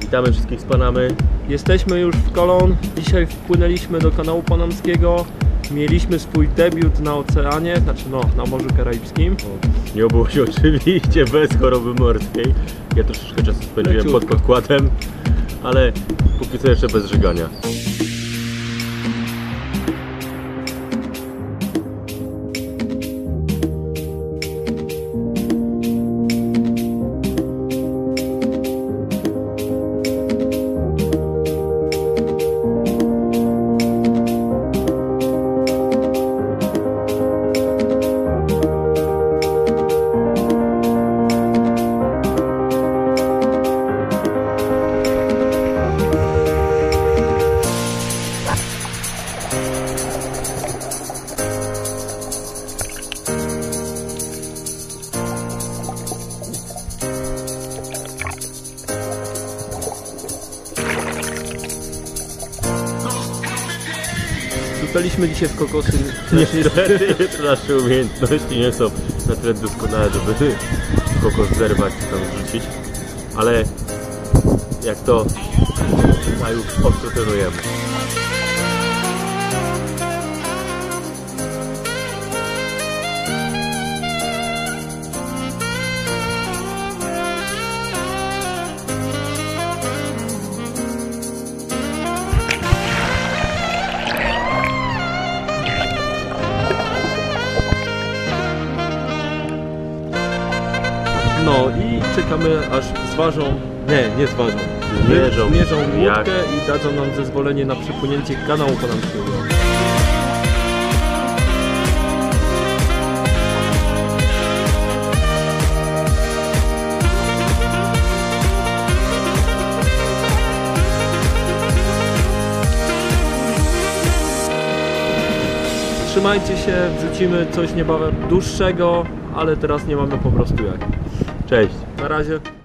Witamy wszystkich z Panamy. jesteśmy już w Kolon. Dzisiaj wpłynęliśmy do kanału panamskiego. Mieliśmy swój debiut na oceanie, znaczy no, na Morzu Karaibskim. Nie obyło się oczywiście bez choroby morskiej. Ja troszeczkę czasu spędziłem pod Leciutko. podkładem, ale póki co jeszcze bez żygania. Rzucaliśmy dzisiaj w kokosy. Niestety nasze umiejętności nie są na tyle doskonałe, żeby kokos zerwać czy tam zrzucić. Ale jak to ma już ostro trenujemy. No i czekamy aż zważą, nie, nie zważą. Zmierzą. Zmierzą łódkę i dadzą nam zezwolenie na przepłynięcie kanału panamskiego. Trzymajcie się, wrzucimy coś niebawem dłuższego, ale teraz nie mamy po prostu jak. Cześć! Na razie.